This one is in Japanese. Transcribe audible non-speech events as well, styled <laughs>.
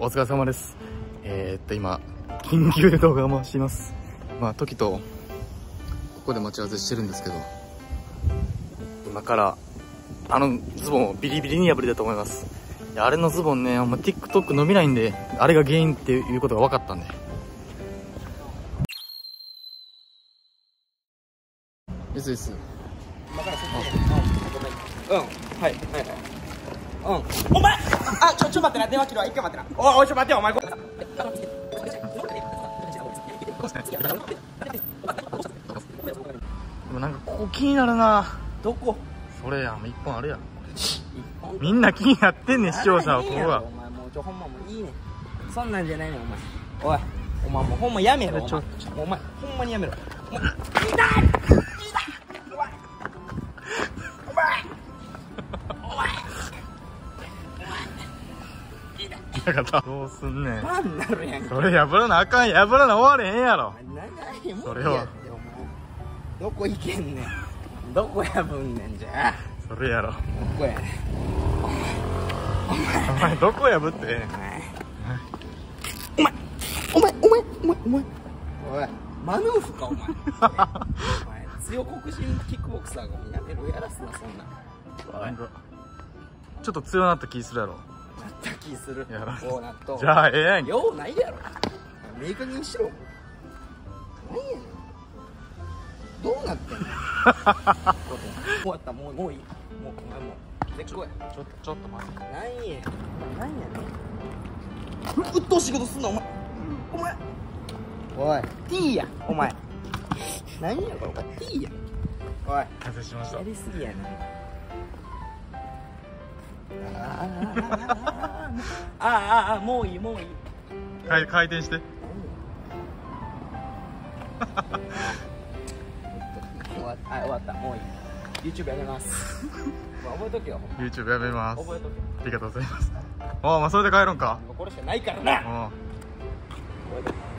お疲れ様です。えー、っと今緊急で動画を回します。まあ時とここで待ち合わせしてるんですけど今からあのズボンをビリビリに破りだと思います。いやあれのズボンねあんま TikTok 伸びないんであれが原因っていうことが分かったんで。ですです。今からそっちうん。はいはいはいうん。お前あちょちょ待ってな電話切るわ。一回待ってな。おいおいちょ待ってよお前。こでもなんかここ気になるな。どこ？それやん一本あるやん。みんな気になってんねん視聴者はここがお前もうちょほんまもういいね。そんなんじゃないねんお前。おいお前もうほんまやめろお前お前。ほんまにやめろ。お <laughs> 前だからどうすんねん。パンになるやんそれ破らなあかん破らな終われへんやろ。長いもんそれはどこ行けんねん。どこ破んねんじゃ。あそれやろ。どこや。ねんお前どこ破ってええねん。お前。お前お前お前お前。おいマヌーフかお前。お前強国人キックボクサーがやめろやらすなそんな。ちょっと強なった気するやろ気する。うなっと。じゃあええやん。けようないやろ。明確にしろ何やねん。どうなってんの？<laughs> 終わった。もうもういい。もうお前もう絶好や。ちょっとちょっと待って。何や何やねん。うっとうしいことすんなお前。お前。おい。T やお前。何やこれ T やおい。完成しました。やりすぎやな。あーあーあーあーもういいもういい。回回転して。<laughs> 終わった。あ終わった。もういい。YouTube やめます。<laughs> まあ覚えとけよ。YouTube やめます。覚えとけ。ありがとうございます。あまあそれで帰るんか。これしかないからな。うん覚えとけ